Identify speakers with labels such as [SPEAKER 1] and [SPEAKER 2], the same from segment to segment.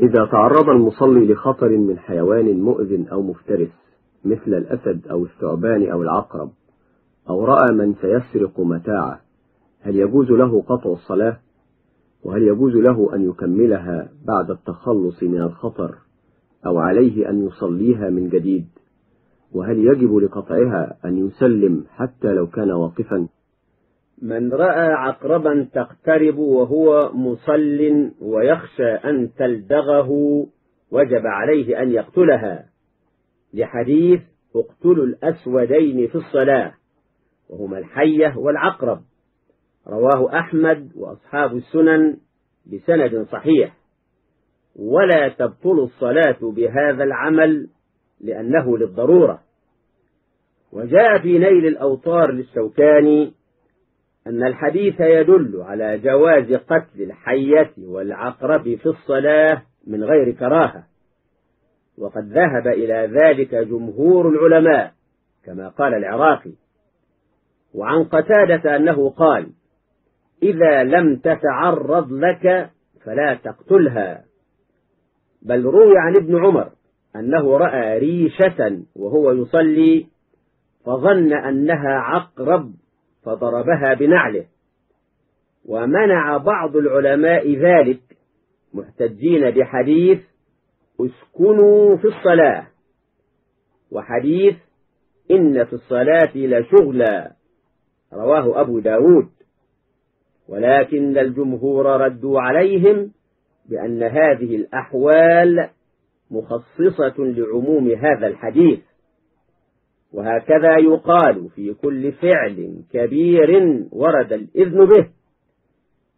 [SPEAKER 1] إذا تعرض المصلي لخطر من حيوان مؤذ أو مفترس مثل الأسد أو الثعبان أو العقرب أو رأى من سيسرق متاعه هل يجوز له قطع الصلاة؟ وهل يجوز له أن يكملها بعد التخلص من الخطر أو عليه أن يصليها من جديد؟ وهل يجب لقطعها أن يسلم حتى لو كان واقفا؟
[SPEAKER 2] من رأى عقربا تقترب وهو مصل ويخشى أن تلدغه وجب عليه أن يقتلها. لحديث اقتلوا الأسودين في الصلاة وهما الحية والعقرب. رواه أحمد وأصحاب السنن بسند صحيح. ولا تبطل الصلاة بهذا العمل لأنه للضرورة. وجاء في نيل الأوطار للشوكاني أن الحديث يدل على جواز قتل الحية والعقرب في الصلاة من غير كراهة. وقد ذهب إلى ذلك جمهور العلماء كما قال العراقي. وعن قتادة أنه قال إذا لم تتعرض لك فلا تقتلها. بل روي عن ابن عمر أنه رأى ريشة وهو يصلي فظن أنها عقرب فضربها بنعله. ومنع بعض العلماء ذلك محتجين بحديث اسكنوا في الصلاة. وحديث إن في الصلاة لشغلا. رواه أبو داود. ولكن الجمهور ردوا عليهم بأن هذه الأحوال مخصصة لعموم هذا الحديث. وهكذا يقال في كل فعل كبير ورد الإذن به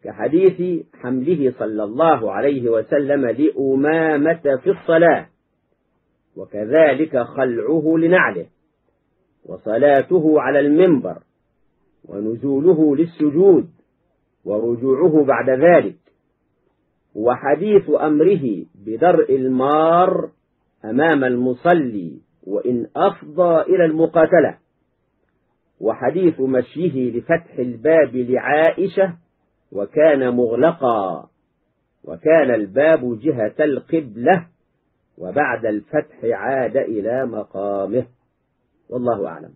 [SPEAKER 2] كحديث حمله صلى الله عليه وسلم لأمامة في الصلاة وكذلك خلعه لنعله وصلاته على المنبر ونزوله للسجود ورجوعه بعد ذلك وحديث أمره بدرء المار أمام المصلي وإن أفضى إلى المقاتلة. وحديث مشيه لفتح الباب لعائشة وكان مغلقا. وكان الباب جهة القبلة وبعد الفتح عاد إلى مقامه. والله أعلم.